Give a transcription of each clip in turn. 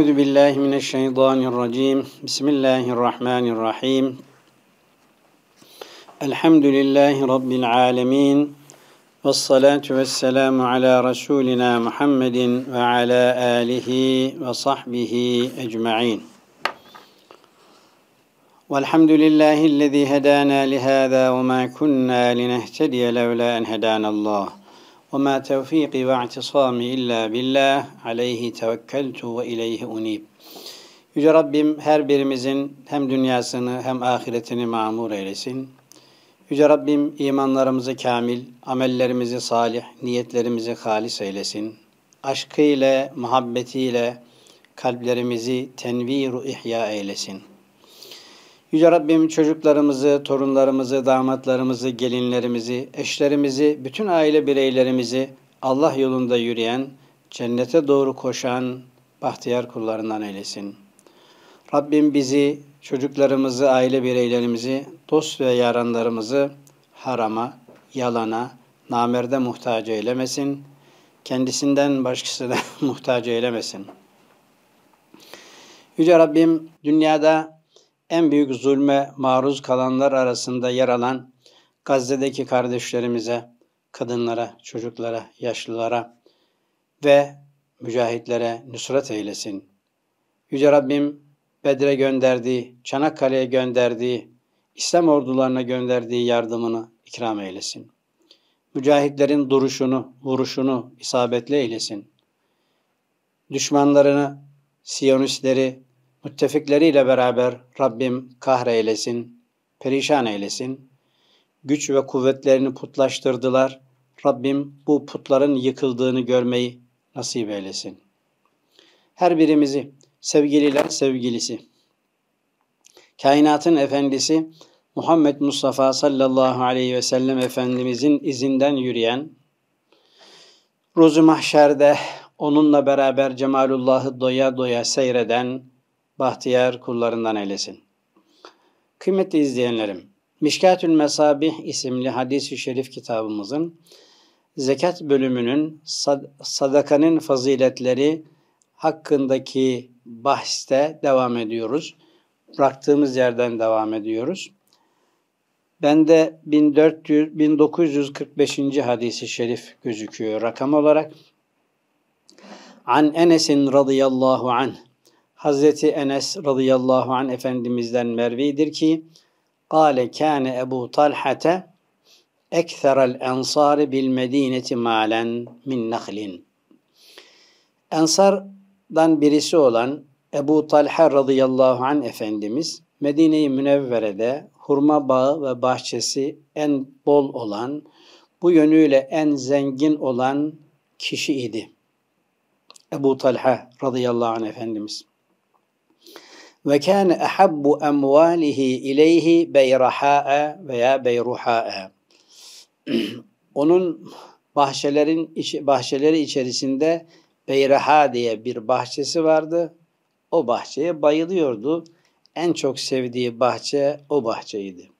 أعوذ بالله من الشيطان الرجيم. بسم الله الرحمن الرحيم. الحمد لله رب العالمين والصلاة والسلام على رسولنا محمد وعلى آله وصحبه أجمعين. والحمد لله الذي هدانا لهذا وما كنا لنهتدي لولا أن هدانا الله. وما توفيقي واعتصامي إلا بالله عليه توكلت وإليه أنيب Yüce Rabbim her birimizin hem dünyasını hem ahiretini mamur eylesin. Yüce Rabbim imanlarımızı kamil, amellerimizi salih, niyetlerimizi halis eylesin. Aşkıyla, muhabbetiyle kalplerimizi tenviru ihya eylesin. Yüce Rabbim çocuklarımızı, torunlarımızı, damatlarımızı, gelinlerimizi, eşlerimizi, bütün aile bireylerimizi Allah yolunda yürüyen, cennete doğru koşan bahtiyar kullarından eylesin. Rabbim bizi, çocuklarımızı, aile bireylerimizi, dost ve yaranlarımızı harama, yalana, namerde muhtaç eylemesin. Kendisinden başkasına muhtaç eylemesin. Yüce Rabbim dünyada en büyük zulme maruz kalanlar arasında yer alan Gazze'deki kardeşlerimize, kadınlara, çocuklara, yaşlılara ve mücahitlere nusret eylesin. Yüce Rabbim Bedre gönderdiği, Çanakkale'ye gönderdiği, İslam ordularına gönderdiği yardımını ikram eylesin. Mücahitlerin duruşunu, vuruşunu isabetli eylesin. Düşmanlarını, Siyonistleri, müttefikleriyle beraber Rabbim kahreylesin, perişan eylesin. Güç ve kuvvetlerini putlaştırdılar. Rabbim bu putların yıkıldığını görmeyi nasip eylesin. Her birimizi sevgililer sevgilisi, kainatın efendisi Muhammed Mustafa sallallahu aleyhi ve sellem Efendimizin izinden yürüyen, Ruzu Mahşer'de onunla beraber Cemalullah'ı doya doya seyreden bahtiyar kullarından eylesin. Kıymetli izleyenlerim, Mişkatül Mesabih isimli hadis-i şerif kitabımızın zekat bölümünün sad- sadakanın faziletleri hakkındaki bahste devam ediyoruz. Bıraktığımız yerden devam ediyoruz. Bende 1400 1945. hadisi şerif gözüküyor rakam olarak. An Enes'in radıyallahu anh Hazreti Enes radıyallahu anh Efendimiz'den mervidir ki Kale kâne Ebu Talhate ekserel ensari bil medineti malen min nahlin. Ensardan birisi olan Ebu Talha radıyallahu anh Efendimiz Medine-i Münevvere'de hurma bağı ve bahçesi en bol olan, bu yönüyle en zengin olan kişi idi. Ebu Talha radıyallahu anh Efendimiz. Ve kâne ehabbu emvâlihi ileyhi beyraha'a veya beyruha'a. Onun bahçelerin bahçeleri içerisinde Beyraha diye bir bahçesi vardı. O bahçeye bayılıyordu. En çok sevdiği bahçe o bahçeydi.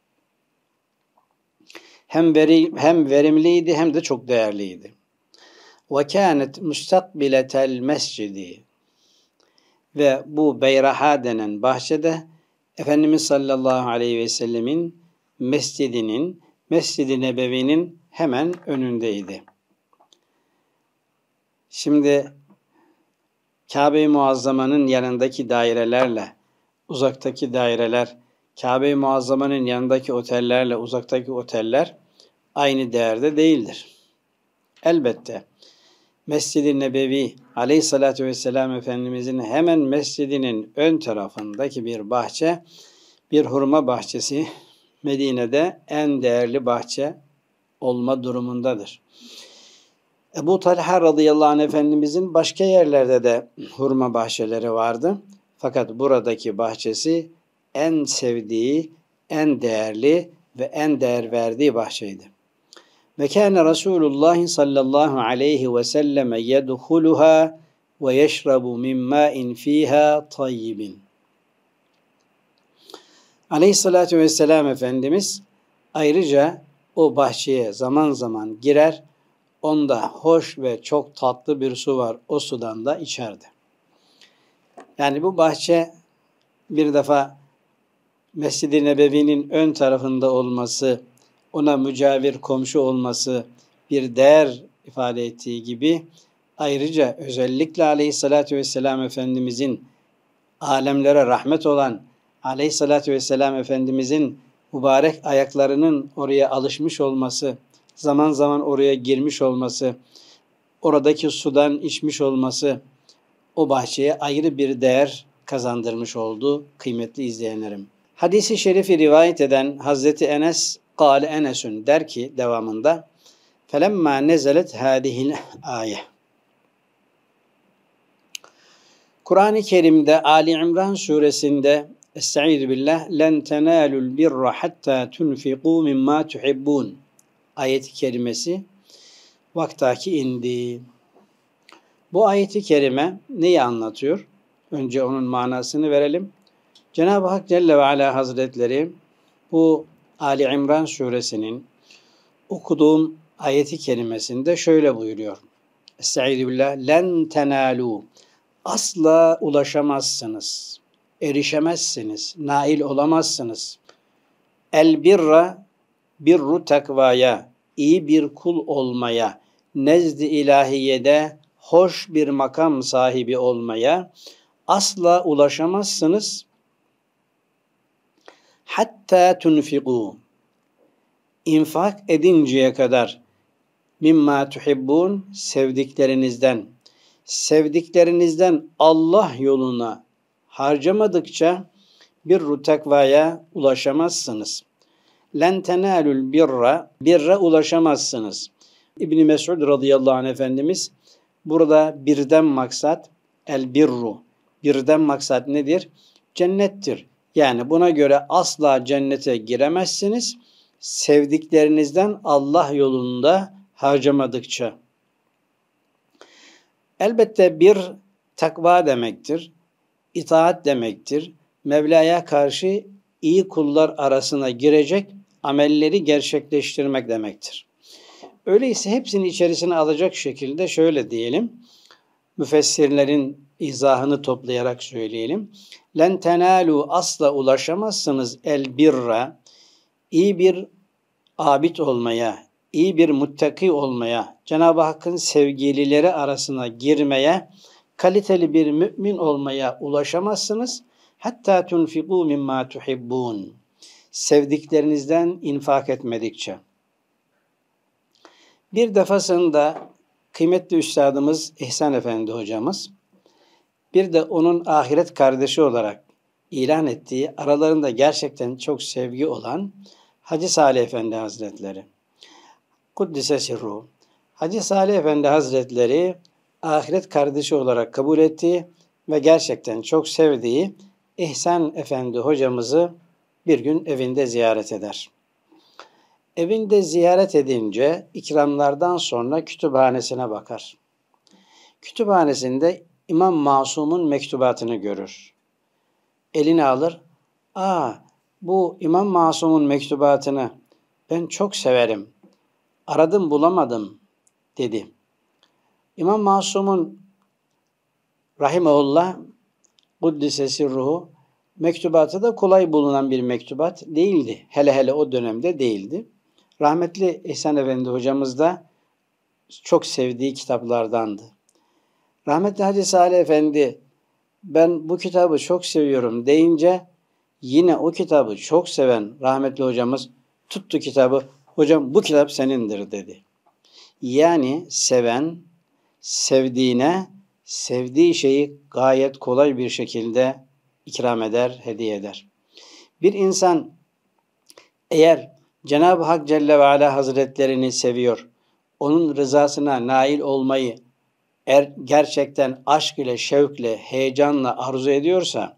Hem veri, hem verimliydi hem de çok değerliydi. Ve kânet mustakbiletel mescidi. Ve bu Beyraha denen bahçede Efendimiz sallallahu aleyhi ve sellemin mescidinin, Mescid-i Nebevi'nin hemen önündeydi. Şimdi Kabe-i Muazzama'nın yanındaki dairelerle uzaktaki daireler, Kabe-i Muazzama'nın yanındaki otellerle uzaktaki oteller aynı değerde değildir. Elbette Mescid-i Nebevi aleyhissalatü vesselam Efendimizin hemen mescidinin ön tarafındaki bir bahçe, bir hurma bahçesi Medine'de en değerli bahçe olma durumundadır. Ebu Talha radıyallahu anh Efendimizin başka yerlerde de hurma bahçeleri vardı. Fakat buradaki bahçesi en sevdiği, en değerli ve en değer verdiği bahçeydi. Ve kâne Resulullah sallallahu aleyhi ve selleme yedhuluha ve yeşrabu min ma'in fiha tayyibin. Aleyhissalatü vesselam Efendimiz ayrıca o bahçeye zaman zaman girer, onda hoş ve çok tatlı bir su var, o sudan da içerdi. Yani bu bahçe bir defa Mescid-i Nebevi'nin ön tarafında olması, ona mücavir komşu olması bir değer ifade ettiği gibi ayrıca özellikle aleyhissalatü vesselam Efendimizin alemlere rahmet olan aleyhissalatü vesselam Efendimizin mübarek ayaklarının oraya alışmış olması, zaman zaman oraya girmiş olması, oradaki sudan içmiş olması o bahçeye ayrı bir değer kazandırmış oldu kıymetli izleyenlerim. Hadisi şerifi rivayet eden Hazreti Enes Kale Enes'ün der ki devamında Felemma nezelet hadihil ayet Kur'an-ı Kerim'de Ali İmran suresinde Estaizu billah len tenalul birra hatta tunfiqu mimma tuhibbun ayeti kerimesi vaktaki indi. Bu ayeti kerime neyi anlatıyor? Önce onun manasını verelim. Cenab-ı Hak Celle ve Ala Hazretleri bu Ali İmran suresinin okuduğum ayeti kerimesinde şöyle buyuruyor. Estaizu billah len tenalu asla ulaşamazsınız, erişemezsiniz, nail olamazsınız. El birra birru takvaya, iyi bir kul olmaya, nezd-i ilahiyede hoş bir makam sahibi olmaya asla ulaşamazsınız. Hatta tunfiqu infak edinceye kadar mimma tuhibbun sevdiklerinizden sevdiklerinizden Allah yoluna harcamadıkça bir takvaya ulaşamazsınız. Len tenalul birra, birra ulaşamazsınız. İbni Mesud radıyallahu anh Efendimiz burada birden maksat el birru. Birden maksat nedir? Cennettir. Yani buna göre asla cennete giremezsiniz. Sevdiklerinizden Allah yolunda harcamadıkça. Elbette bir takva demektir, itaat demektir. Mevla'ya karşı iyi kullar arasına girecek amelleri gerçekleştirmek demektir. Öyleyse hepsini içerisine alacak şekilde şöyle diyelim. Müfessirlerin izahını toplayarak söyleyelim. Len tenalu asla ulaşamazsınız el birra iyi bir abid olmaya, iyi bir muttaki olmaya, Cenab-ı Hakk'ın sevgilileri arasına girmeye, kaliteli bir mümin olmaya ulaşamazsınız. Hatta tunfiqu mimma tuhibbun. Sevdiklerinizden infak etmedikçe. Bir defasında kıymetli üstadımız İhsan Efendi hocamız bir de onun ahiret kardeşi olarak ilan ettiği aralarında gerçekten çok sevgi olan Hacı Salih Efendi Hazretleri Kuddise sirru. Hacı Salih Efendi Hazretleri ahiret kardeşi olarak kabul ettiği ve gerçekten çok sevdiği İhsan Efendi hocamızı bir gün evinde ziyaret eder. Evinde ziyaret edince ikramlardan sonra kütüphanesine bakar. Kütüphanesinde İmam Masum'un mektubatını görür. Eline alır. Aa bu İmam Masum'un mektubatını ben çok severim. Aradım bulamadım dedi. İmam Masum'un Rahimullah Kuddisesi ruhu mektubatı da kolay bulunan bir mektubat değildi. Hele hele o dönemde değildi. Rahmetli İhsan Efendi hocamız da çok sevdiği kitaplardandı. Rahmetli Hacı Salih Efendi ben bu kitabı çok seviyorum deyince yine o kitabı çok seven rahmetli hocamız tuttu kitabı hocam bu kitap senindir dedi. Yani seven sevdiğine sevdiği şeyi gayet kolay bir şekilde ikram eder, hediye eder. Bir insan eğer Cenab-ı Hak Celle ve Ala Hazretlerini seviyor, onun rızasına nail olmayı er, gerçekten aşk ile, şevkle, heyecanla arzu ediyorsa,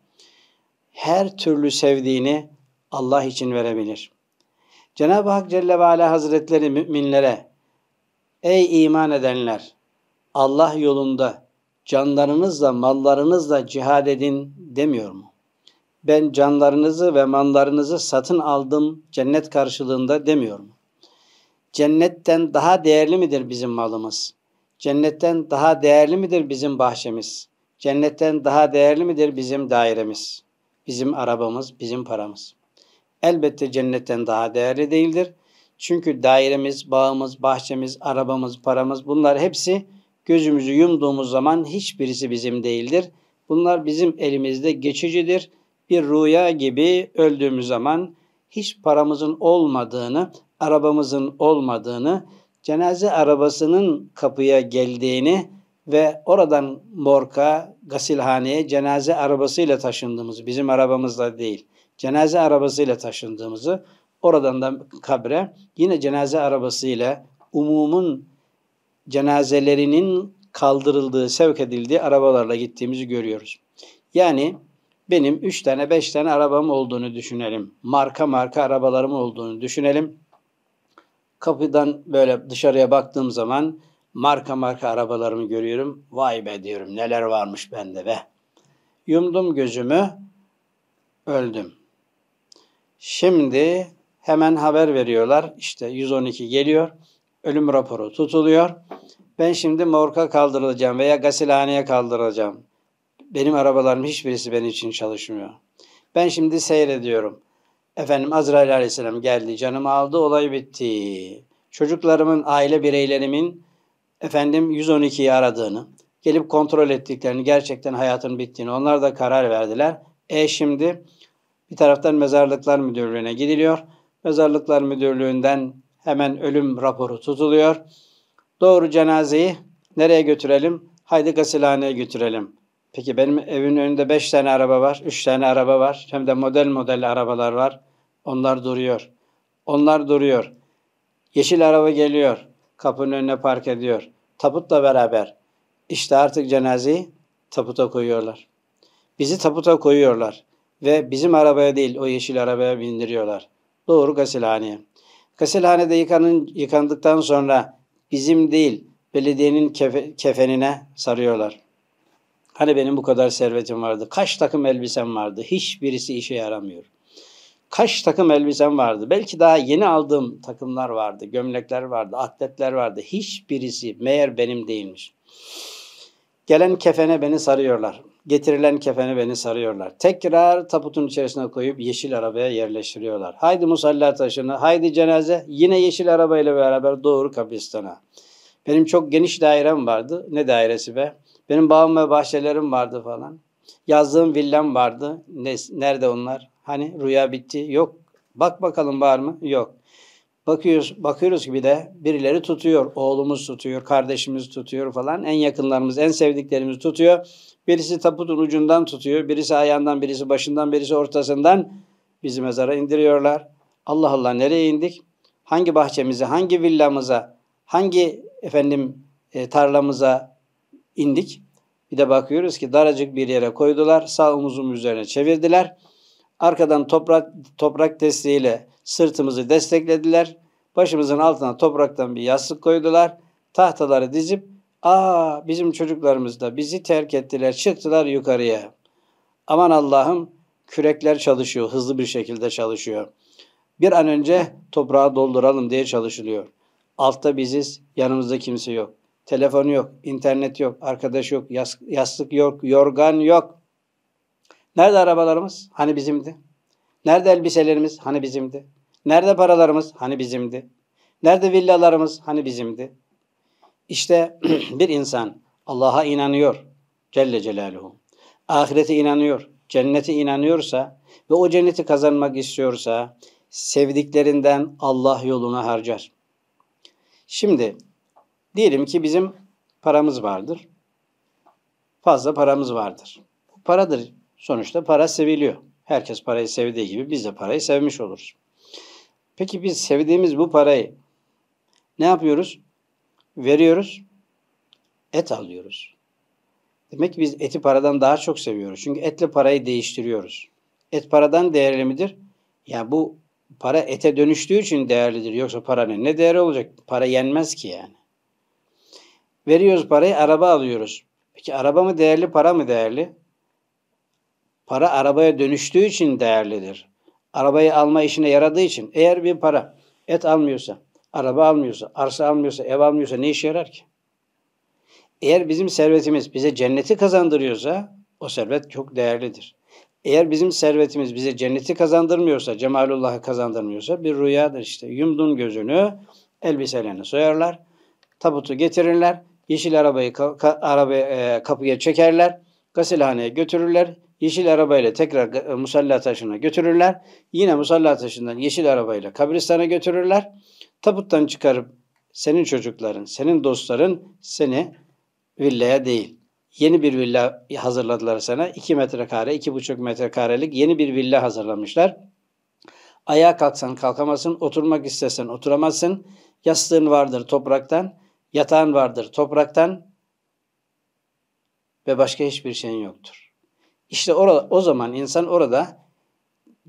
her türlü sevdiğini Allah için verebilir. Cenab-ı Hak Celle ve Ala Hazretleri müminlere Ey iman edenler! Allah yolunda canlarınızla, mallarınızla cihad edin demiyor mu? Ben canlarınızı ve mallarınızı satın aldım cennet karşılığında demiyor mu? Cennetten daha değerli midir bizim malımız? Cennetten daha değerli midir bizim bahçemiz? Cennetten daha değerli midir bizim dairemiz? Bizim arabamız, bizim paramız. Elbette cennetten daha değerli değildir. Çünkü dairemiz, bağımız, bahçemiz, arabamız, paramız bunlar hepsi gözümüzü yumduğumuz zaman hiçbirisi bizim değildir. Bunlar bizim elimizde geçicidir. Bir rüya gibi öldüğümüz zaman hiç paramızın olmadığını, arabamızın olmadığını, cenaze arabasının kapıya geldiğini ve oradan morka, gasilhaneye cenaze arabasıyla taşındığımızı, bizim arabamızla değil, cenaze arabasıyla taşındığımızı, oradan da kabre yine cenaze arabasıyla umumun cenazelerinin kaldırıldığı, sevk edildiği arabalarla gittiğimizi görüyoruz. Yani benim 3 tane 5 tane arabam olduğunu düşünelim. Marka marka arabalarım olduğunu düşünelim. Kapıdan böyle dışarıya baktığım zaman marka marka arabalarımı görüyorum. Vay be diyorum neler varmış bende be. Yumdum gözümü, öldüm. Şimdi hemen haber veriyorlar. İşte 112 geliyor. Ölüm raporu tutuluyor. Ben şimdi morka kaldırılacağım veya gasilhaneye kaldırılacağım. Benim arabalarım hiçbirisi benim için çalışmıyor. Ben şimdi seyrediyorum. Efendim Azrail Aleyhisselam geldi, canımı aldı, olay bitti. Çocuklarımın, aile bireylerimin efendim 112'yi aradığını, gelip kontrol ettiklerini, gerçekten hayatın bittiğini, onlar da karar verdiler. E şimdi bir taraftan Mezarlıklar Müdürlüğü'ne gidiliyor. Mezarlıklar Müdürlüğü'nden hemen ölüm raporu tutuluyor. Doğru cenazeyi nereye götürelim? Haydi gasilhaneye götürelim. Peki benim evin önünde beş tane araba var, üç tane araba var. Hem de model model arabalar var. Onlar duruyor. Onlar duruyor. Yeşil araba geliyor. Kapının önüne park ediyor. Taputla beraber. İşte artık cenazeyi taputa koyuyorlar. Bizi taputa koyuyorlar. Ve bizim arabaya değil o yeşil arabaya bindiriyorlar. Doğru gasilhaneye. Gasilhanede yıkanın, yıkandıktan sonra bizim değil belediyenin kefe, kefenine sarıyorlar. Hani benim bu kadar servetim vardı. Kaç takım elbisem vardı. Hiçbirisi işe yaramıyor. Kaç takım elbisem vardı. Belki daha yeni aldığım takımlar vardı. Gömlekler vardı. Atletler vardı. Hiçbirisi meğer benim değilmiş. Gelen kefene beni sarıyorlar. Getirilen kefene beni sarıyorlar. Tekrar tabutun içerisine koyup yeşil arabaya yerleştiriyorlar. Haydi musalla taşını, haydi cenaze. Yine yeşil arabayla beraber doğru kabristana. Benim çok geniş dairem vardı. Ne dairesi be? Benim bağım ve bahçelerim vardı falan. Yazdığım villam vardı. Ne, nerede onlar? Hani rüya bitti? Yok. Bak bakalım var mı? Yok. Bakıyoruz, bakıyoruz ki bir de birileri tutuyor. Oğlumuz tutuyor, kardeşimiz tutuyor falan. En yakınlarımız, en sevdiklerimiz tutuyor. Birisi taputun ucundan tutuyor. Birisi ayağından, birisi başından, birisi ortasından bizi mezara indiriyorlar. Allah Allah nereye indik? Hangi bahçemize, hangi villamıza, hangi efendim e, tarlamıza indik? Bir de bakıyoruz ki daracık bir yere koydular. Sağ omuzum üzerine çevirdiler. Arkadan toprak toprak desteğiyle sırtımızı desteklediler. Başımızın altına topraktan bir yastık koydular. Tahtaları dizip aa bizim çocuklarımız da bizi terk ettiler. Çıktılar yukarıya. Aman Allah'ım kürekler çalışıyor. Hızlı bir şekilde çalışıyor. Bir an önce toprağı dolduralım diye çalışılıyor. Altta biziz. Yanımızda kimse yok. Telefon yok, internet yok, arkadaş yok, yastık yok, yorgan yok. Nerede arabalarımız? Hani bizimdi. Nerede elbiselerimiz? Hani bizimdi. Nerede paralarımız? Hani bizimdi. Nerede villalarımız? Hani bizimdi. İşte bir insan Allah'a inanıyor Celle Celaluhu. Ahirete inanıyor, cennete inanıyorsa ve o cenneti kazanmak istiyorsa sevdiklerinden Allah yoluna harcar. Şimdi diyelim ki bizim paramız vardır. Fazla paramız vardır. Bu paradır. Sonuçta para seviliyor. Herkes parayı sevdiği gibi biz de parayı sevmiş oluruz. Peki biz sevdiğimiz bu parayı ne yapıyoruz? Veriyoruz, et alıyoruz. Demek ki biz eti paradan daha çok seviyoruz. Çünkü etle parayı değiştiriyoruz. Et paradan değerli midir? Ya bu para ete dönüştüğü için değerlidir. Yoksa paranın ne değeri olacak? Para yenmez ki yani. Veriyoruz parayı, araba alıyoruz. Peki araba mı değerli, para mı değerli? Para arabaya dönüştüğü için değerlidir. Arabayı alma işine yaradığı için. Eğer bir para et almıyorsa, araba almıyorsa, arsa almıyorsa, ev almıyorsa ne işe yarar ki? Eğer bizim servetimiz bize cenneti kazandırıyorsa o servet çok değerlidir. Eğer bizim servetimiz bize cenneti kazandırmıyorsa, cemalullah'ı kazandırmıyorsa bir rüyadır işte. Yumdun gözünü, elbiselerini soyarlar, tabutu getirirler, yeşil arabayı ka- araba, e, kapıya çekerler, gasilhaneye götürürler, yeşil arabayla tekrar e, musalla taşına götürürler, yine musalla taşından yeşil arabayla kabristana götürürler, tabuttan çıkarıp senin çocukların, senin dostların seni villaya değil, yeni bir villa hazırladılar sana. 2 metrekare, 2,5 metrekarelik yeni bir villa hazırlamışlar. Ayağa kalksan kalkamazsın, oturmak istesen oturamazsın. Yastığın vardır topraktan, yatağın vardır topraktan ve başka hiçbir şeyin yoktur. İşte orada, o zaman insan orada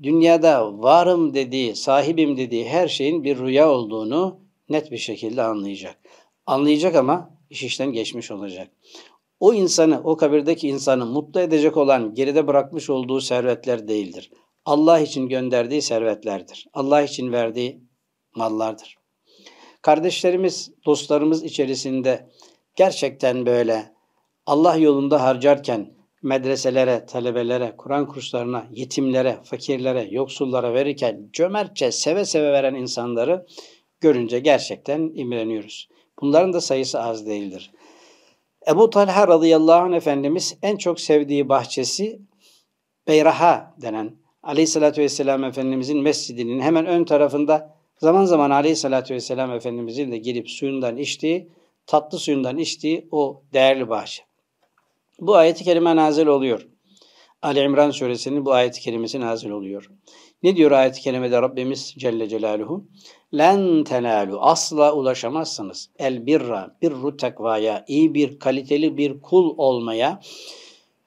dünyada varım dediği, sahibim dediği her şeyin bir rüya olduğunu net bir şekilde anlayacak. Anlayacak ama iş işten geçmiş olacak o insanı, o kabirdeki insanı mutlu edecek olan geride bırakmış olduğu servetler değildir. Allah için gönderdiği servetlerdir. Allah için verdiği mallardır. Kardeşlerimiz, dostlarımız içerisinde gerçekten böyle Allah yolunda harcarken medreselere, talebelere, Kur'an kurslarına, yetimlere, fakirlere, yoksullara verirken cömertçe, seve seve veren insanları görünce gerçekten imreniyoruz. Bunların da sayısı az değildir. Ebu Talha radıyallahu anh Efendimiz en çok sevdiği bahçesi Beyraha denen Aleyhisselatü Vesselam Efendimizin mescidinin hemen ön tarafında zaman zaman Aleyhisselatü Vesselam Efendimizin de gelip suyundan içtiği, tatlı suyundan içtiği o değerli bahçe. Bu ayeti kerime nazil oluyor. Ali İmran suresinin bu ayeti kerimesi nazil oluyor. Ne diyor ayet-i kerimede Rabbimiz Celle Celaluhu? Len tenalu asla ulaşamazsınız. El birra, birru tekvaya, iyi bir kaliteli bir kul olmaya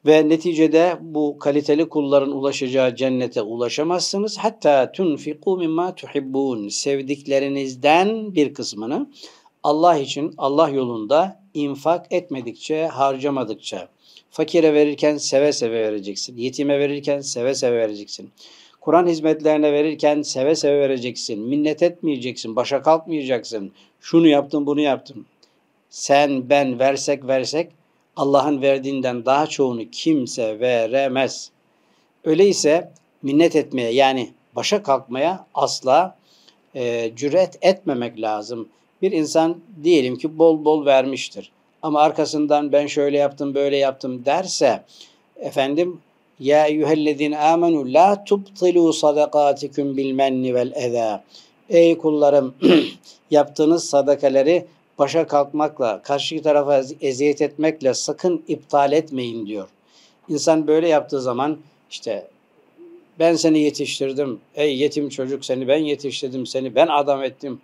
ve neticede bu kaliteli kulların ulaşacağı cennete ulaşamazsınız. Hatta tunfiku mimma tuhibbun. Sevdiklerinizden bir kısmını Allah için, Allah yolunda infak etmedikçe, harcamadıkça. Fakire verirken seve seve vereceksin. Yetime verirken seve seve vereceksin. Kur'an hizmetlerine verirken seve seve vereceksin. Minnet etmeyeceksin, başa kalkmayacaksın. Şunu yaptım, bunu yaptım. Sen, ben versek versek Allah'ın verdiğinden daha çoğunu kimse veremez. Öyleyse minnet etmeye yani başa kalkmaya asla e, cüret etmemek lazım. Bir insan diyelim ki bol bol vermiştir. Ama arkasından ben şöyle yaptım böyle yaptım derse efendim ya eyyühellezine amenu la tubtilu sadakatikum bil menni vel eza. Ey kullarım yaptığınız sadakaları başa kalkmakla, karşı tarafa eziyet etmekle sakın iptal etmeyin diyor. İnsan böyle yaptığı zaman işte ben seni yetiştirdim. Ey yetim çocuk seni ben yetiştirdim. Seni ben adam ettim.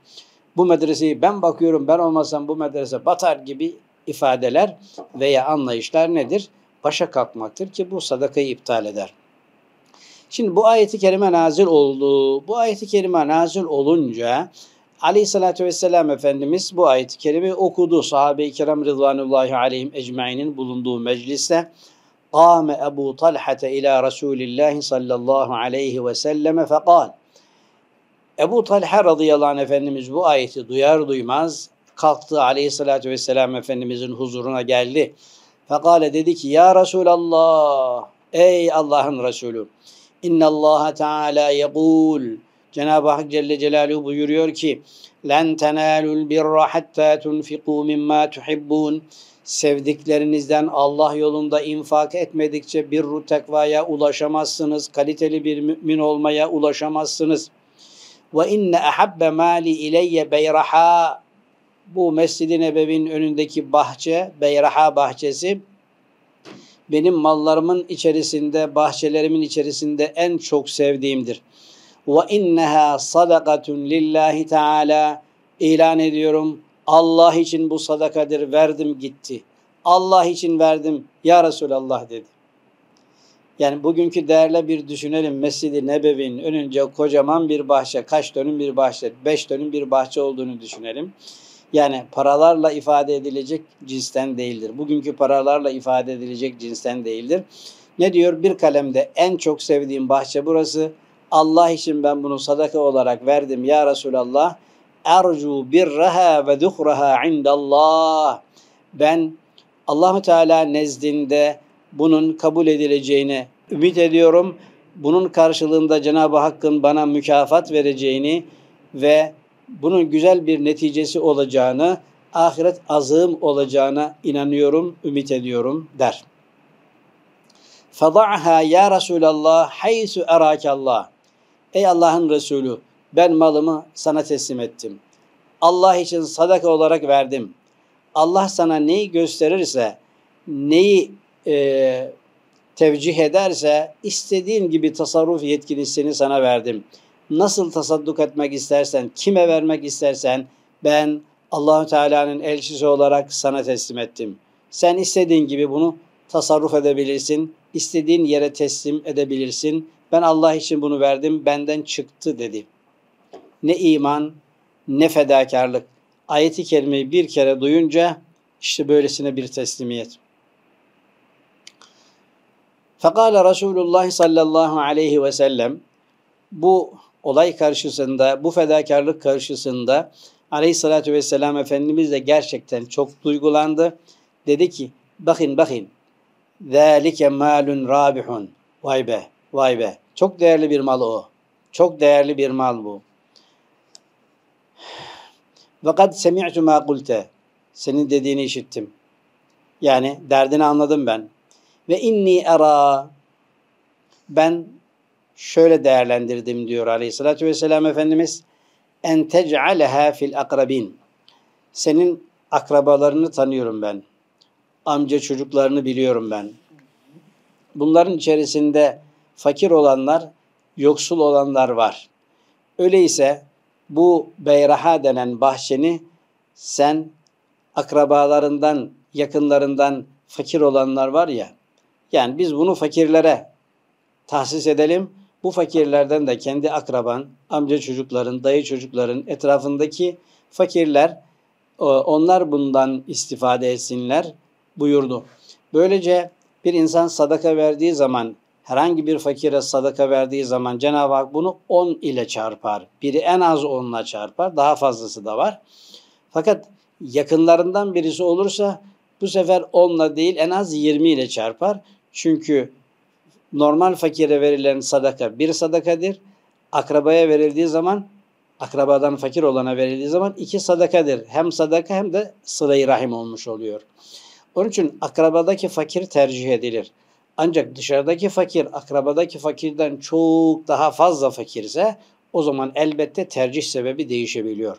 Bu medreseyi ben bakıyorum. Ben olmasam bu medrese batar gibi ifadeler veya anlayışlar nedir? başa kalkmaktır ki bu sadakayı iptal eder. Şimdi bu ayeti kerime nazil oldu. Bu ayeti kerime nazil olunca Aleyhissalatü vesselam Efendimiz bu ayeti kerime okudu. Sahabe-i kiram rızvanullahi aleyhim ecmainin bulunduğu mecliste Kâme Ebu Talhate ila Resulillahi sallallahu aleyhi ve selleme fekal. Ebu Talha radıyallahu anh Efendimiz bu ayeti duyar duymaz kalktı aleyhissalatü vesselam Efendimizin huzuruna geldi. Fekale dedi ki ya Resulallah ey Allah'ın Resulü İnna Allah Teala yekul Cenab-ı Hak Celle Celaluhu buyuruyor ki len tenalul birra hatta tunfiqu mimma tuhibbun sevdiklerinizden Allah yolunda infak etmedikçe birru tekvaya ulaşamazsınız. Kaliteli bir mümin olmaya ulaşamazsınız. Ve inne ahabbe mali ileyye beyraha bu Mescid-i Nebevi'nin önündeki bahçe, Beyraha bahçesi benim mallarımın içerisinde, bahçelerimin içerisinde en çok sevdiğimdir. Ve inneha sadakatun lillahi teala ilan ediyorum. Allah için bu sadakadır. Verdim gitti. Allah için verdim. Ya Resulallah dedi. Yani bugünkü değerle bir düşünelim. Mescid-i Nebevi'nin önünce kocaman bir bahçe, kaç dönüm bir bahçe, beş dönüm bir bahçe olduğunu düşünelim. Yani paralarla ifade edilecek cinsten değildir. Bugünkü paralarla ifade edilecek cinsten değildir. Ne diyor? Bir kalemde en çok sevdiğim bahçe burası. Allah için ben bunu sadaka olarak verdim ya Resulallah. Ercu birraha ve duhraha indallah. Ben Allahu Teala nezdinde bunun kabul edileceğini ümit ediyorum. Bunun karşılığında Cenab-ı Hakk'ın bana mükafat vereceğini ve bunun güzel bir neticesi olacağını, ahiret azığım olacağına inanıyorum, ümit ediyorum der. Fada'ha ya Resulallah haysu erakallah. Ey Allah'ın Resulü ben malımı sana teslim ettim. Allah için sadaka olarak verdim. Allah sana neyi gösterirse, neyi e, tevcih ederse istediğin gibi tasarruf yetkilisini sana verdim. Nasıl tasadduk etmek istersen, kime vermek istersen ben Allahu Teala'nın elçisi olarak sana teslim ettim. Sen istediğin gibi bunu tasarruf edebilirsin, istediğin yere teslim edebilirsin. Ben Allah için bunu verdim, benden çıktı dedi. Ne iman, ne fedakarlık. Ayeti kerimeyi bir kere duyunca işte böylesine bir teslimiyet. Fekale Resulullah sallallahu aleyhi ve sellem bu olay karşısında, bu fedakarlık karşısında aleyhissalatü vesselam Efendimiz de gerçekten çok duygulandı. Dedi ki bakın bakın ذَٰلِكَ malun rabihun. Vay be, vay be. Çok değerli bir mal o. Çok değerli bir mal bu. Ve kad semi'tu ma kulte. Senin dediğini işittim. Yani derdini anladım ben. Ve inni era ben şöyle değerlendirdim diyor Aleyhisselatü Vesselam Efendimiz. En tec'aleha fil akrabin. Senin akrabalarını tanıyorum ben. Amca çocuklarını biliyorum ben. Bunların içerisinde fakir olanlar, yoksul olanlar var. Öyleyse bu beyraha denen bahçeni sen akrabalarından, yakınlarından fakir olanlar var ya, yani biz bunu fakirlere tahsis edelim. Bu fakirlerden de kendi akraban, amca çocukların, dayı çocukların etrafındaki fakirler e, onlar bundan istifade etsinler buyurdu. Böylece bir insan sadaka verdiği zaman herhangi bir fakire sadaka verdiği zaman Cenab-ı Hak bunu 10 ile çarpar. Biri en az 10 ile çarpar. Daha fazlası da var. Fakat yakınlarından birisi olursa bu sefer 10 ile değil en az 20 ile çarpar. Çünkü normal fakire verilen sadaka bir sadakadır. Akrabaya verildiği zaman akrabadan fakir olana verildiği zaman iki sadakadır. Hem sadaka hem de sıla rahim olmuş oluyor. Onun için akrabadaki fakir tercih edilir. Ancak dışarıdaki fakir akrabadaki fakirden çok daha fazla fakirse o zaman elbette tercih sebebi değişebiliyor.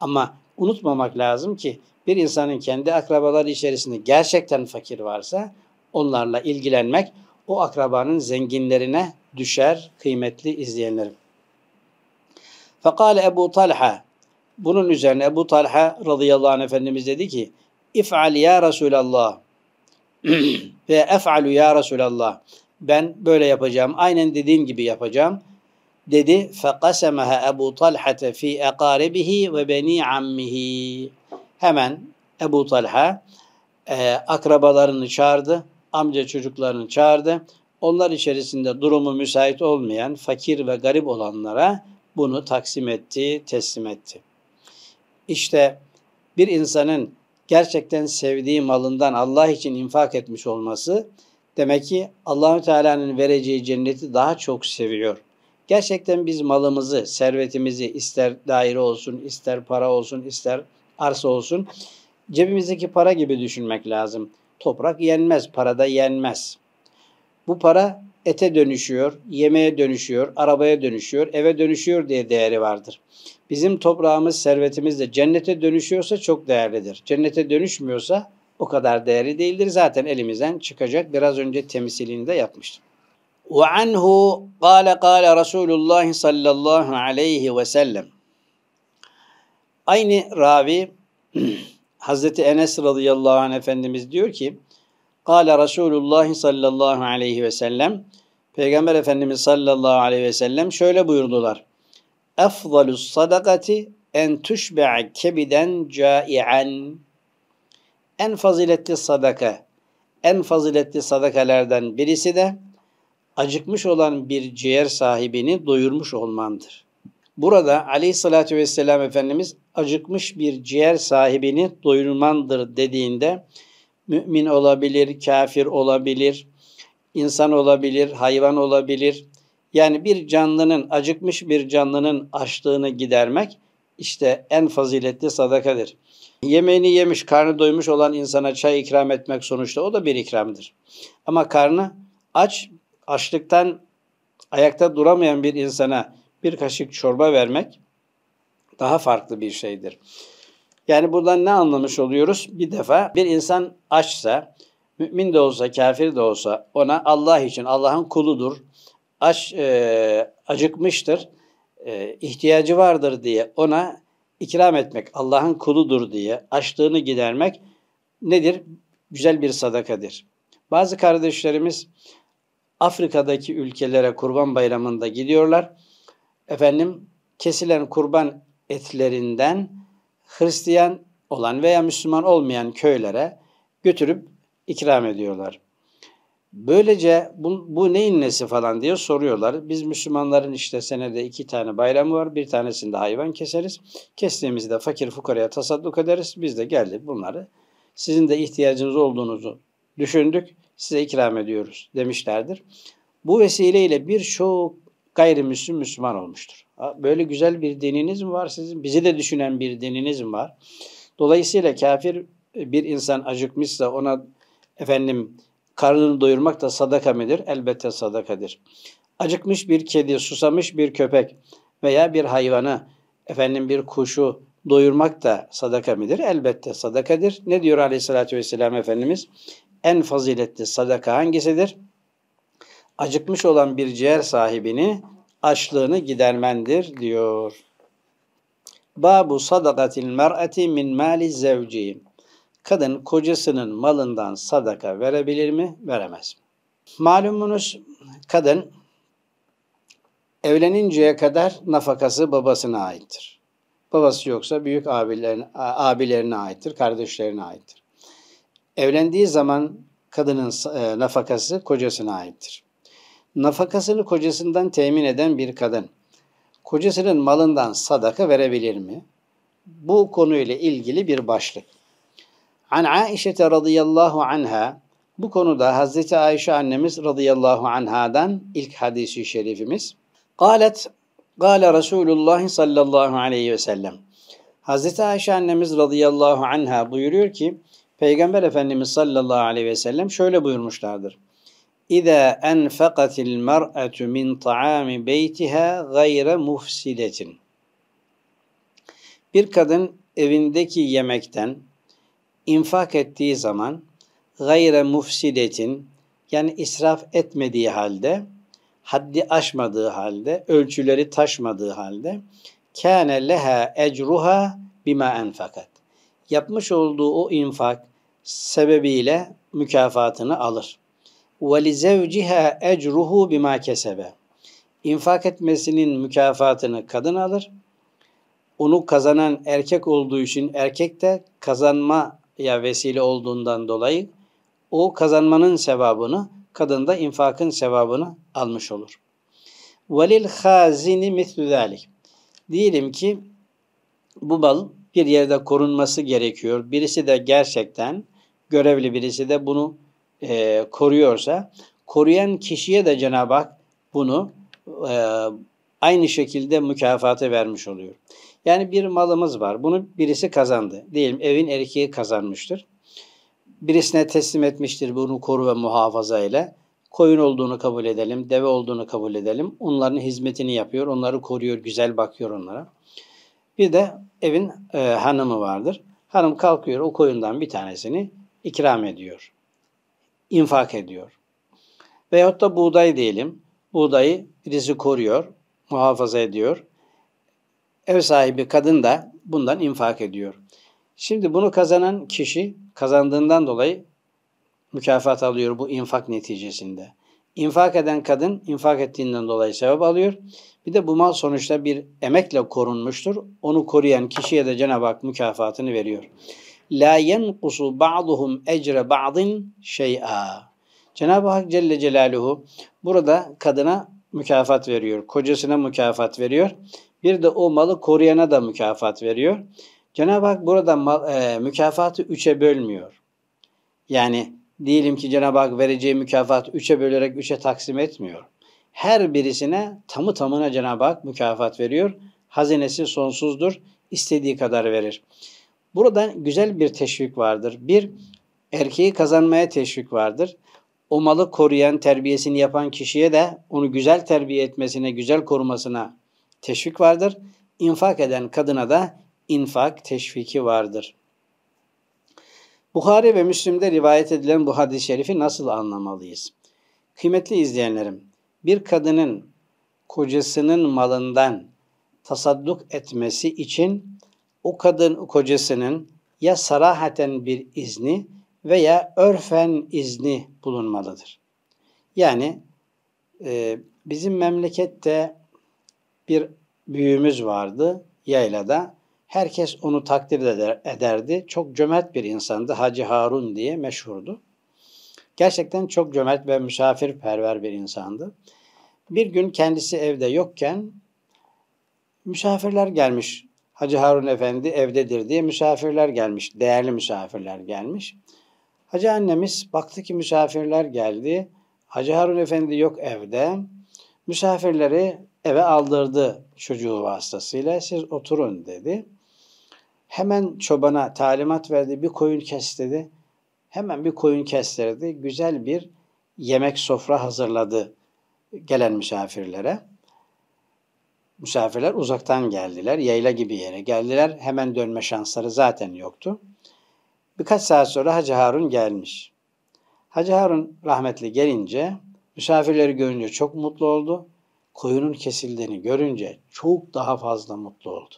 Ama unutmamak lazım ki bir insanın kendi akrabaları içerisinde gerçekten fakir varsa onlarla ilgilenmek o akrabanın zenginlerine düşer kıymetli izleyenlerim. Fekale Ebu Talha bunun üzerine Ebu Talha radıyallahu anh Efendimiz dedi ki İf'al ya Resulallah ve ef'alu ya Resulallah ben böyle yapacağım aynen dediğin gibi yapacağım dedi fekasemeha Ebu Talha fi ekaribihi ve beni ammihi hemen Ebu Talha e, akrabalarını çağırdı amca çocuklarını çağırdı. Onlar içerisinde durumu müsait olmayan, fakir ve garip olanlara bunu taksim etti, teslim etti. İşte bir insanın gerçekten sevdiği malından Allah için infak etmiş olması demek ki Allahü Teala'nın vereceği cenneti daha çok seviyor. Gerçekten biz malımızı, servetimizi ister daire olsun, ister para olsun, ister arsa olsun cebimizdeki para gibi düşünmek lazım. Toprak yenmez, parada yenmez. Bu para ete dönüşüyor, yemeğe dönüşüyor, arabaya dönüşüyor, eve dönüşüyor diye değeri vardır. Bizim toprağımız, servetimiz de cennete dönüşüyorsa çok değerlidir. Cennete dönüşmüyorsa o kadar değerli değildir. Zaten elimizden çıkacak. Biraz önce temsilini de yapmıştım. وعنه قال قال رسول الله sallallahu aleyhi ve sellem. Aynı ravi Hazreti Enes radıyallahu anh Efendimiz diyor ki Kale Resulullah sallallahu aleyhi ve sellem Peygamber Efendimiz sallallahu aleyhi ve sellem şöyle buyurdular. Efzalus sadakati en tuşbe'a kebiden cai'an En faziletli sadaka, en faziletli sadakalerden birisi de acıkmış olan bir ciğer sahibini doyurmuş olmandır. Burada aleyhissalatü vesselam Efendimiz acıkmış bir ciğer sahibini doyurmandır dediğinde mümin olabilir, kafir olabilir, insan olabilir, hayvan olabilir. Yani bir canlının, acıkmış bir canlının açlığını gidermek işte en faziletli sadakadır. Yemeğini yemiş, karnı doymuş olan insana çay ikram etmek sonuçta o da bir ikramdır. Ama karnı aç, açlıktan ayakta duramayan bir insana bir kaşık çorba vermek daha farklı bir şeydir. Yani buradan ne anlamış oluyoruz? Bir defa bir insan açsa, mümin de olsa, kafir de olsa ona Allah için, Allah'ın kuludur, aç, e, acıkmıştır, e, ihtiyacı vardır diye ona ikram etmek, Allah'ın kuludur diye açlığını gidermek nedir? Güzel bir sadakadır. Bazı kardeşlerimiz Afrika'daki ülkelere kurban bayramında gidiyorlar. Efendim kesilen kurban etlerinden Hristiyan olan veya Müslüman olmayan köylere götürüp ikram ediyorlar. Böylece bu, bu neyin nesi falan diye soruyorlar. Biz Müslümanların işte senede iki tane bayramı var. Bir tanesinde hayvan keseriz. Kestiğimizde fakir fukaraya tasadduk ederiz. Biz de geldik bunları sizin de ihtiyacınız olduğunuzu düşündük. Size ikram ediyoruz demişlerdir. Bu vesileyle birçok gayrimüslim Müslüman olmuştur. Böyle güzel bir dininiz mi var sizin? Bizi de düşünen bir dininiz mi var? Dolayısıyla kafir bir insan acıkmışsa ona efendim karnını doyurmak da sadaka mıdır? Elbette sadakadır. Acıkmış bir kedi, susamış bir köpek veya bir hayvanı, efendim bir kuşu doyurmak da sadaka mıdır? Elbette sadakadır. Ne diyor aleyhissalatü vesselam Efendimiz? En faziletli sadaka hangisidir? Acıkmış olan bir ciğer sahibini açlığını gidermendir diyor. Babu sadakatil mer'ati min mali zevci. Kadın kocasının malından sadaka verebilir mi, veremez? Malumunuz kadın evleninceye kadar nafakası babasına aittir. Babası yoksa büyük abilerine, abilerine aittir, kardeşlerine aittir. Evlendiği zaman kadının e, nafakası kocasına aittir. Nafakasını kocasından temin eden bir kadın kocasının malından sadaka verebilir mi? Bu konuyla ilgili bir başlık. An Aişe radıyallahu anha bu konuda Hazreti Ayşe annemiz radıyallahu anhadan ilk hadisi şerifimiz. Galet Gale Resulullah sallallahu aleyhi ve sellem. Hazreti Ayşe annemiz radıyallahu anha buyuruyor ki Peygamber Efendimiz sallallahu aleyhi ve sellem şöyle buyurmuşlardır. İza enfaqatil mer'atu min ta'ami beytiha gayre mufsidetin. Bir kadın evindeki yemekten infak ettiği zaman gayre mufsidetin yani israf etmediği halde haddi aşmadığı halde, ölçüleri taşmadığı halde kâne leha ecruha bima enfakat. Yapmış olduğu o infak sebebiyle mükafatını alır. Zevciha ecruhu bima kesebe. İnfak etmesinin mükafatını kadın alır. Onu kazanan erkek olduğu için erkek de kazanma ya vesile olduğundan dolayı o kazanmanın sevabını kadın da infakın sevabını almış olur. Velil hazini mislü zalik. Diyelim ki bu bal bir yerde korunması gerekiyor. Birisi de gerçekten görevli birisi de bunu e, koruyorsa koruyan kişiye de Cenab-ı Hak bunu e, aynı şekilde mükafatı vermiş oluyor. Yani bir malımız var. Bunu birisi kazandı. Diyelim evin erkeği kazanmıştır birisine teslim etmiştir bunu koru ve muhafaza ile. Koyun olduğunu kabul edelim, deve olduğunu kabul edelim. Onların hizmetini yapıyor, onları koruyor, güzel bakıyor onlara. Bir de evin e, hanımı vardır. Hanım kalkıyor o koyundan bir tanesini ikram ediyor. İnfak ediyor. Veyahut da buğday diyelim. Buğdayı birisi koruyor, muhafaza ediyor. Ev sahibi kadın da bundan infak ediyor. Şimdi bunu kazanan kişi kazandığından dolayı mükafat alıyor bu infak neticesinde. İnfak eden kadın infak ettiğinden dolayı sevap alıyor. Bir de bu mal sonuçta bir emekle korunmuştur. Onu koruyan kişiye de Cenab-ı Hak mükafatını veriyor. La yenkusu ba'duhum ecre ba'din şey'a. Cenab-ı Hak Celle Celaluhu burada kadına mükafat veriyor. Kocasına mükafat veriyor. Bir de o malı koruyana da mükafat veriyor. Cenab-ı Hak burada mal, e, mükafatı üçe bölmüyor. Yani diyelim ki Cenab-ı Hak vereceği mükafat üçe bölerek üçe taksim etmiyor. Her birisine tamı tamına Cenab-ı Hak mükafat veriyor. Hazinesi sonsuzdur. istediği kadar verir. Burada güzel bir teşvik vardır. Bir, erkeği kazanmaya teşvik vardır. O malı koruyan, terbiyesini yapan kişiye de onu güzel terbiye etmesine, güzel korumasına teşvik vardır. İnfak eden kadına da infak teşviki vardır. Bukhari ve Müslim'de rivayet edilen bu hadis-i şerifi nasıl anlamalıyız? Kıymetli izleyenlerim, bir kadının kocasının malından tasadduk etmesi için o kadın kocasının ya sarahaten bir izni veya örfen izni bulunmalıdır. Yani e, bizim memlekette bir büyüğümüz vardı yaylada. Herkes onu takdir eder, ederdi. Çok cömert bir insandı. Hacı Harun diye meşhurdu. Gerçekten çok cömert ve misafirperver bir insandı. Bir gün kendisi evde yokken misafirler gelmiş. Hacı Harun Efendi evdedir diye misafirler gelmiş. Değerli misafirler gelmiş. Hacı annemiz baktı ki misafirler geldi. Hacı Harun Efendi yok evde. Misafirleri eve aldırdı çocuğu vasıtasıyla. Siz oturun dedi. Hemen çobana talimat verdi. Bir koyun kes dedi. Hemen bir koyun kestirdi. Güzel bir yemek sofra hazırladı gelen misafirlere. Misafirler uzaktan geldiler. Yayla gibi yere geldiler. Hemen dönme şansları zaten yoktu. Birkaç saat sonra Hacı Harun gelmiş. Hacı Harun rahmetli gelince misafirleri görünce çok mutlu oldu. Koyunun kesildiğini görünce çok daha fazla mutlu oldu.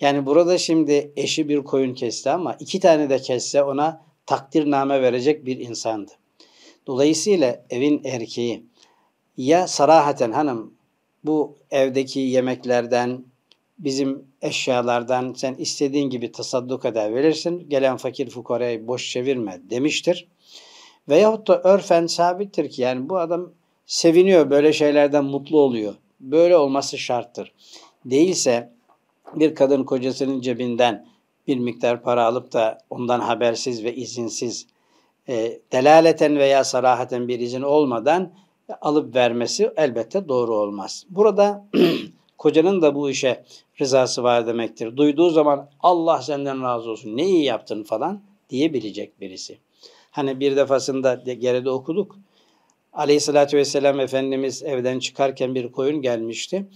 Yani burada şimdi eşi bir koyun kesti ama iki tane de kesse ona takdirname verecek bir insandı. Dolayısıyla evin erkeği ya sarahaten hanım bu evdeki yemeklerden, bizim eşyalardan sen istediğin gibi tasadduk eder verirsin. Gelen fakir fukarayı boş çevirme demiştir. Veyahut da örfen sabittir ki yani bu adam seviniyor böyle şeylerden mutlu oluyor. Böyle olması şarttır. Değilse bir kadın kocasının cebinden bir miktar para alıp da ondan habersiz ve izinsiz e, delaleten veya sarahaten bir izin olmadan alıp vermesi elbette doğru olmaz. Burada kocanın da bu işe rızası var demektir. Duyduğu zaman Allah senden razı olsun ne iyi yaptın falan diyebilecek birisi. Hani bir defasında geride okuduk. Aleyhissalatü vesselam Efendimiz evden çıkarken bir koyun gelmişti.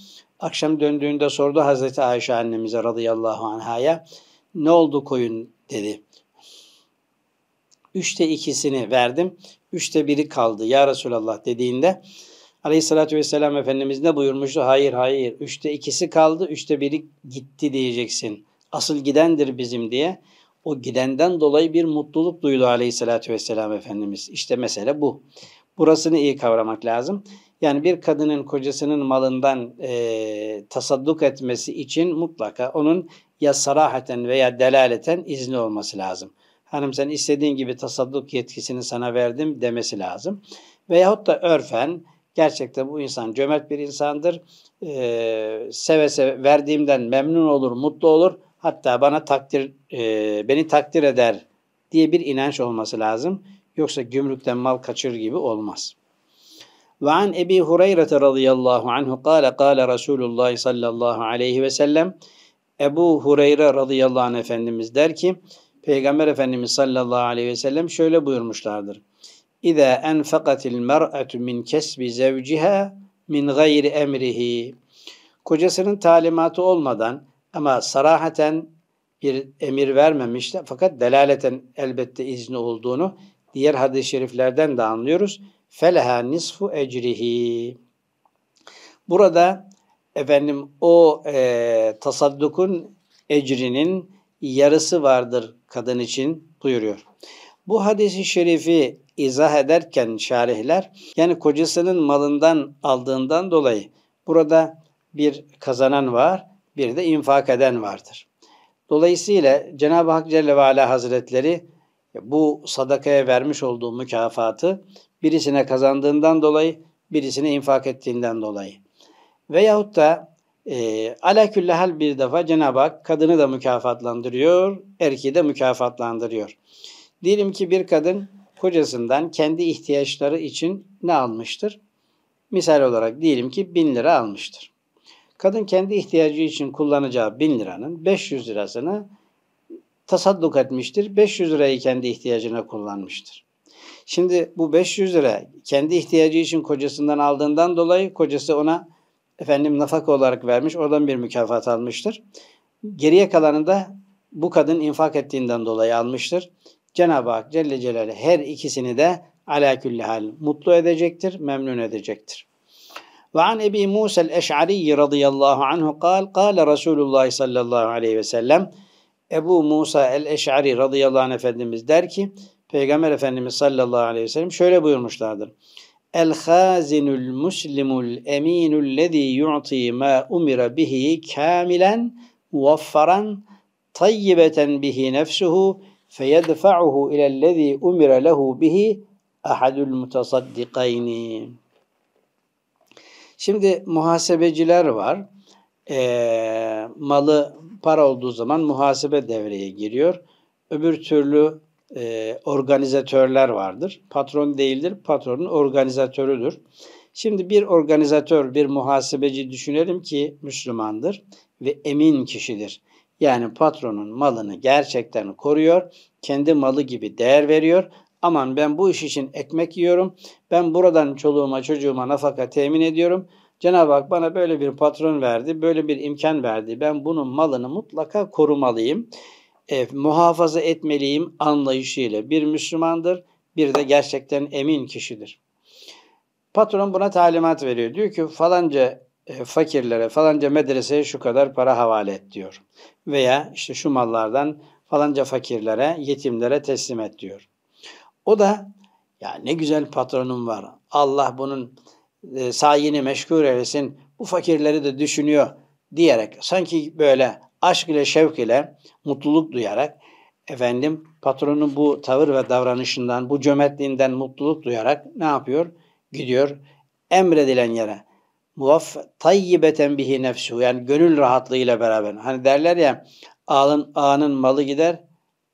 Akşam döndüğünde sordu Hazreti Ayşe annemize radıyallahu anhaya. Ne oldu koyun dedi. Üçte ikisini verdim. Üçte biri kaldı ya Resulallah dediğinde Aleyhissalatü vesselam Efendimiz ne buyurmuştu? Hayır hayır. Üçte ikisi kaldı. Üçte biri gitti diyeceksin. Asıl gidendir bizim diye. O gidenden dolayı bir mutluluk duydu Aleyhissalatü vesselam Efendimiz. İşte mesele bu. Burasını iyi kavramak lazım. Yani bir kadının kocasının malından e, tasadduk etmesi için mutlaka onun ya sarahaten veya delaleten izni olması lazım. Hanım sen istediğin gibi tasadduk yetkisini sana verdim demesi lazım. Veyahut da örfen gerçekten bu insan cömert bir insandır. Ee, seve seve verdiğimden memnun olur, mutlu olur. Hatta bana takdir, e, beni takdir eder diye bir inanç olması lazım. Yoksa gümrükten mal kaçır gibi olmaz. Ve an Ebi Hureyre radıyallahu anhu kâle kâle Resulullah sallallahu aleyhi ve sellem Ebu Hureyre radıyallahu anh Efendimiz der ki Peygamber Efendimiz sallallahu aleyhi ve sellem şöyle buyurmuşlardır. İza enfakatil mer'atu min kesbi zevciha min gayri emrihi. Kocasının talimatı olmadan ama sarahaten bir emir vermemişti fakat delaleten elbette izni olduğunu diğer hadis-i şeriflerden de anlıyoruz. Feleha nisfu ecrihi. Burada efendim o e, tasaddukun ecrinin yarısı vardır kadın için buyuruyor. Bu hadisi şerifi izah ederken şarihler yani kocasının malından aldığından dolayı burada bir kazanan var, bir de infak eden vardır. Dolayısıyla Cenab-ı Hak Celle ve Ala Hazretleri bu sadakaya vermiş olduğu mükafatı birisine kazandığından dolayı, birisine infak ettiğinden dolayı. Veyahut da e, ala hal bir defa Cenab-ı Hak kadını da mükafatlandırıyor, erkeği de mükafatlandırıyor. Diyelim ki bir kadın kocasından kendi ihtiyaçları için ne almıştır? Misal olarak diyelim ki bin lira almıştır. Kadın kendi ihtiyacı için kullanacağı bin liranın 500 lirasını tasadduk etmiştir. 500 lirayı kendi ihtiyacına kullanmıştır. Şimdi bu 500 lira kendi ihtiyacı için kocasından aldığından dolayı kocası ona efendim nafaka olarak vermiş. Oradan bir mükafat almıştır. Geriye kalanı da bu kadın infak ettiğinden dolayı almıştır. Cenab-ı Hak Celle Celaluhu her ikisini de ala külli hal mutlu edecektir, memnun edecektir. Ve an Ebi Musa el-Eş'ari radıyallahu anhu kal, kâle Resulullah sallallahu aleyhi ve sellem, Ebu Musa el-Eş'ari radıyallahu anh Efendimiz der ki, Peygamber Efendimiz sallallahu aleyhi ve sellem şöyle buyurmuşlardır. El hazinul muslimul eminul lezî yu'ti ma umira bihi kamilen muvaffaran tayyibeten bihi nefsuhu feyedfa'uhu ilellezî umira lehu bihi ahadul mutasaddikayni. Şimdi muhasebeciler var. E, malı para olduğu zaman muhasebe devreye giriyor. Öbür türlü e, organizatörler vardır. Patron değildir, patronun organizatörüdür. Şimdi bir organizatör, bir muhasebeci düşünelim ki Müslümandır ve emin kişidir. Yani patronun malını gerçekten koruyor, kendi malı gibi değer veriyor. Aman ben bu iş için ekmek yiyorum, ben buradan çoluğuma çocuğuma nafaka temin ediyorum. Cenab-ı Hak bana böyle bir patron verdi, böyle bir imkan verdi. Ben bunun malını mutlaka korumalıyım e, muhafaza etmeliyim anlayışıyla bir Müslümandır. Bir de gerçekten emin kişidir. Patron buna talimat veriyor. Diyor ki falanca e, fakirlere, falanca medreseye şu kadar para havale et diyor. Veya işte şu mallardan falanca fakirlere, yetimlere teslim et diyor. O da ya ne güzel patronum var. Allah bunun e, sayini meşgul eylesin. Bu fakirleri de düşünüyor diyerek sanki böyle aşk ile şevk ile mutluluk duyarak efendim patronun bu tavır ve davranışından, bu cömertliğinden mutluluk duyarak ne yapıyor? Gidiyor emredilen yere. Muvaff tayyibeten bihi nefsu yani gönül rahatlığıyla beraber. Hani derler ya ağın, ağanın malı gider,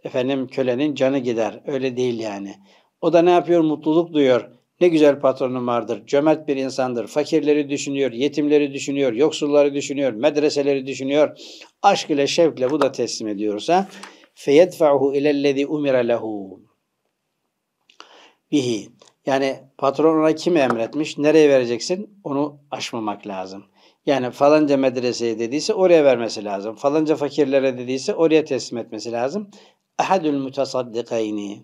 efendim kölenin canı gider. Öyle değil yani. O da ne yapıyor? Mutluluk duyuyor. Ne güzel patronum vardır. Cömert bir insandır. Fakirleri düşünüyor, yetimleri düşünüyor, yoksulları düşünüyor, medreseleri düşünüyor. Aşk ile şevkle bu da teslim ediyorsa feyedfa'uhu ilellezî umira lehu bihi. Yani patron ona kim emretmiş, nereye vereceksin onu aşmamak lazım. Yani falanca medreseye dediyse oraya vermesi lazım. Falanca fakirlere dediyse oraya teslim etmesi lazım. Ahadül mutasaddikayni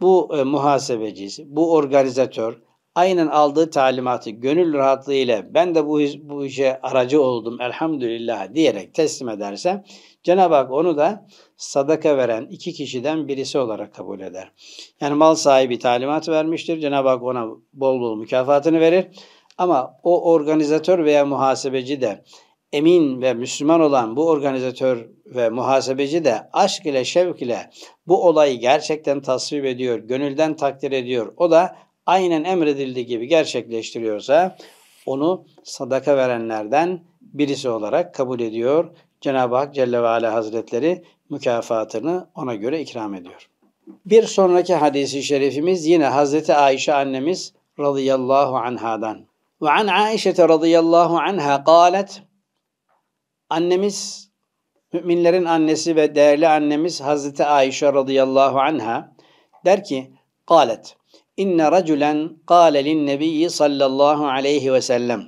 bu e, muhasebeci, bu organizatör aynen aldığı talimatı gönül rahatlığıyla ben de bu, bu işe aracı oldum elhamdülillah diyerek teslim ederse Cenab-ı Hak onu da sadaka veren iki kişiden birisi olarak kabul eder. Yani mal sahibi talimat vermiştir. Cenab-ı Hak ona bol bol mükafatını verir. Ama o organizatör veya muhasebeci de emin ve Müslüman olan bu organizatör ve muhasebeci de aşk ile şevk ile bu olayı gerçekten tasvip ediyor, gönülden takdir ediyor. O da aynen emredildiği gibi gerçekleştiriyorsa onu sadaka verenlerden birisi olarak kabul ediyor. Cenab-ı Hak Celle ve Ala Hazretleri mükafatını ona göre ikram ediyor. Bir sonraki hadisi şerifimiz yine Hazreti Ayşe annemiz radıyallahu anhadan. Ve an Aişe radıyallahu anha قالت Annemiz, müminlerin annesi ve değerli annemiz Hazreti Ayşe radıyallahu anha der ki, قالت İnne raculen kâle linnebiyyi sallallahu aleyhi ve sellem.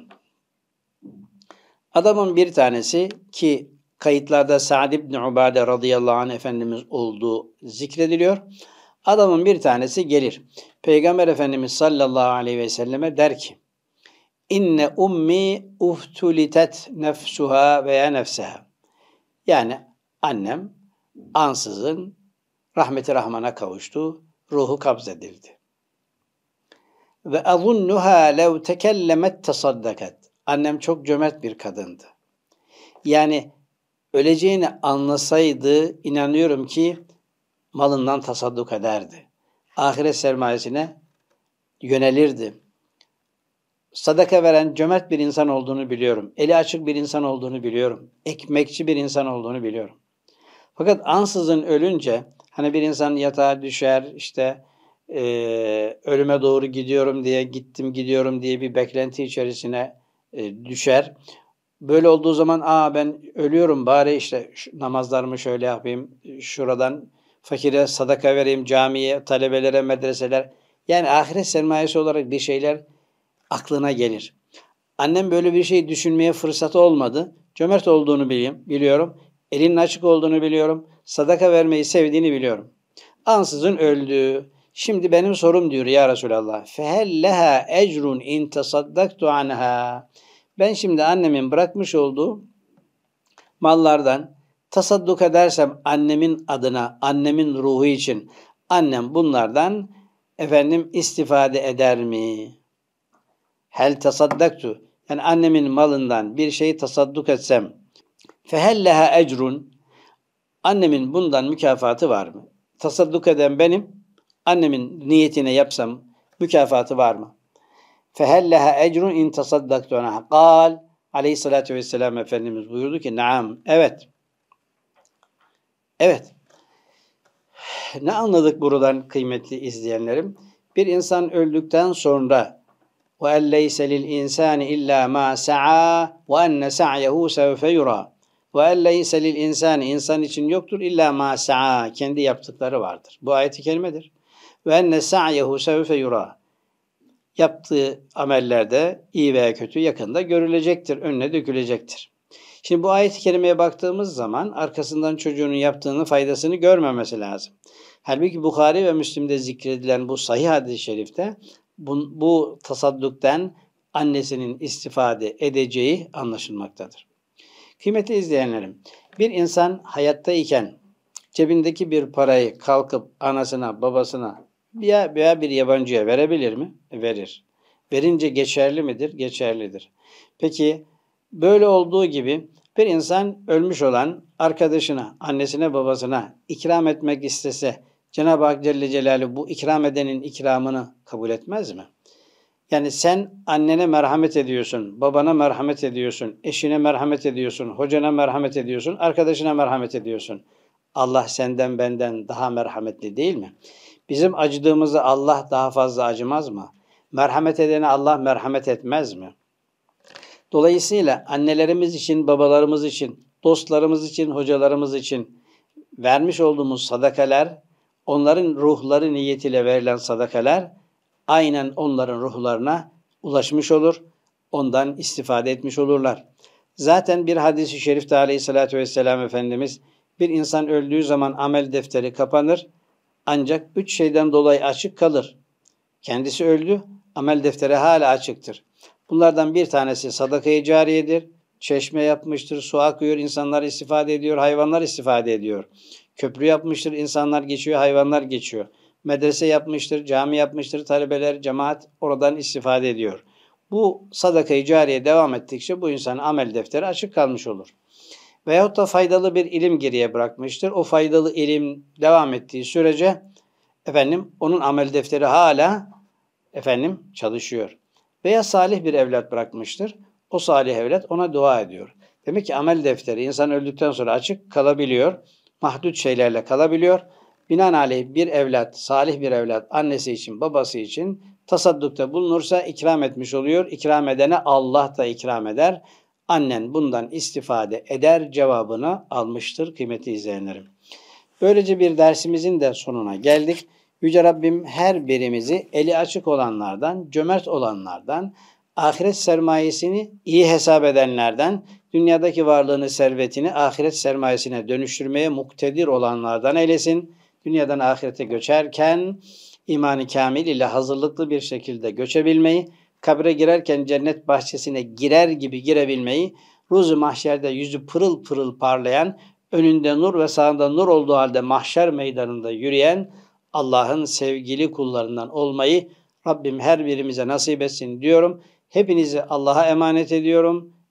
Adamın bir tanesi ki kayıtlarda Sa'd ibn Ubade radıyallahu anh Efendimiz olduğu zikrediliyor. Adamın bir tanesi gelir. Peygamber Efendimiz sallallahu aleyhi ve selleme der ki İnne ummi uhtulitet nefsuha veya nefseha. Yani annem ansızın rahmeti rahmana kavuştu, ruhu kabzedildi. Ve azunnuha lev tekellemet tasaddakat. Annem çok cömert bir kadındı. Yani öleceğini anlasaydı inanıyorum ki malından tasadduk ederdi. Ahiret sermayesine yönelirdi sadaka veren cömert bir insan olduğunu biliyorum. Eli açık bir insan olduğunu biliyorum. Ekmekçi bir insan olduğunu biliyorum. Fakat ansızın ölünce Hani bir insan yatağa düşer, işte e, ölüme doğru gidiyorum diye, gittim gidiyorum diye bir beklenti içerisine e, düşer. Böyle olduğu zaman aa ben ölüyorum bari işte namazlarımı şöyle yapayım, şuradan fakire sadaka vereyim, camiye, talebelere, medreseler. Yani ahiret sermayesi olarak bir şeyler aklına gelir. Annem böyle bir şey düşünmeye fırsatı olmadı. Cömert olduğunu biliyorum. Elinin açık olduğunu biliyorum. Sadaka vermeyi sevdiğini biliyorum. Ansızın öldü. Şimdi benim sorum diyor ya Resulallah. Fehel leha ecrun in tasaddaktu anha. Ben şimdi annemin bırakmış olduğu mallardan tasadduk edersem annemin adına, annemin ruhu için annem bunlardan efendim istifade eder mi? Hel tasaddaktu. Yani annemin malından bir şeyi tasadduk etsem fehel leha ecrun annemin bundan mükafatı var mı? Tasadduk eden benim, annemin niyetine yapsam mükafatı var mı? Fehel leha ecrun in tasaddaktu anha. Kal aleyhissalatü vesselam Efendimiz buyurdu ki naam evet. Evet. Ne anladık buradan kıymetli izleyenlerim? Bir insan öldükten sonra illa ma sa'a ve enne sa'yehu sevfe yura. Ve en leyse lil insani insan için yoktur illa ma sa'a kendi yaptıkları vardır. Bu ayet-i kerimedir. Ve enne sa'yehu sevfe yura yaptığı amellerde iyi veya kötü yakında görülecektir, önüne dökülecektir. Şimdi bu ayet-i kerimeye baktığımız zaman arkasından çocuğunun yaptığının faydasını görmemesi lazım. Halbuki Bukhari ve Müslim'de zikredilen bu sahih hadis-i şerifte bu, bu tasaddukten annesinin istifade edeceği anlaşılmaktadır. Kıymetli izleyenlerim, bir insan hayattayken cebindeki bir parayı kalkıp anasına, babasına veya, veya bir yabancıya verebilir mi? Verir. Verince geçerli midir? Geçerlidir. Peki böyle olduğu gibi bir insan ölmüş olan arkadaşına, annesine, babasına ikram etmek istese Cenab-ı Hak Celle Celaluhu bu ikram edenin ikramını kabul etmez mi? Yani sen annene merhamet ediyorsun, babana merhamet ediyorsun, eşine merhamet ediyorsun, hocana merhamet ediyorsun, arkadaşına merhamet ediyorsun. Allah senden benden daha merhametli değil mi? Bizim acıdığımızı Allah daha fazla acımaz mı? Merhamet edene Allah merhamet etmez mi? Dolayısıyla annelerimiz için, babalarımız için, dostlarımız için, hocalarımız için vermiş olduğumuz sadakalar, onların ruhları niyetiyle verilen sadakalar aynen onların ruhlarına ulaşmış olur. Ondan istifade etmiş olurlar. Zaten bir hadisi şerifte aleyhissalatü vesselam Efendimiz bir insan öldüğü zaman amel defteri kapanır ancak üç şeyden dolayı açık kalır. Kendisi öldü, amel defteri hala açıktır. Bunlardan bir tanesi sadaka-i cariyedir. Çeşme yapmıştır, su akıyor, insanlar istifade ediyor, hayvanlar istifade ediyor. Köprü yapmıştır, insanlar geçiyor, hayvanlar geçiyor. Medrese yapmıştır, cami yapmıştır, talebeler, cemaat oradan istifade ediyor. Bu sadaka-i cariye devam ettikçe bu insanın amel defteri açık kalmış olur. Veyahut da faydalı bir ilim geriye bırakmıştır. O faydalı ilim devam ettiği sürece efendim onun amel defteri hala efendim çalışıyor. Veya salih bir evlat bırakmıştır. O salih evlat ona dua ediyor. Demek ki amel defteri insan öldükten sonra açık kalabiliyor. Mahdut şeylerle kalabiliyor. Binaenaleyh bir evlat, salih bir evlat annesi için, babası için tasaddukta bulunursa ikram etmiş oluyor. İkram edene Allah da ikram eder. Annen bundan istifade eder cevabını almıştır kıymetli izleyenlerim. Böylece bir dersimizin de sonuna geldik. Yüce Rabbim her birimizi eli açık olanlardan, cömert olanlardan, ahiret sermayesini iyi hesap edenlerden, dünyadaki varlığını, servetini ahiret sermayesine dönüştürmeye muktedir olanlardan eylesin. Dünyadan ahirete göçerken imanı kamil ile hazırlıklı bir şekilde göçebilmeyi, kabre girerken cennet bahçesine girer gibi girebilmeyi, ruzu mahşerde yüzü pırıl pırıl parlayan, önünde nur ve sağında nur olduğu halde mahşer meydanında yürüyen Allah'ın sevgili kullarından olmayı Rabbim her birimize nasip etsin diyorum. Hepinizi Allah'a emanet ediyorum.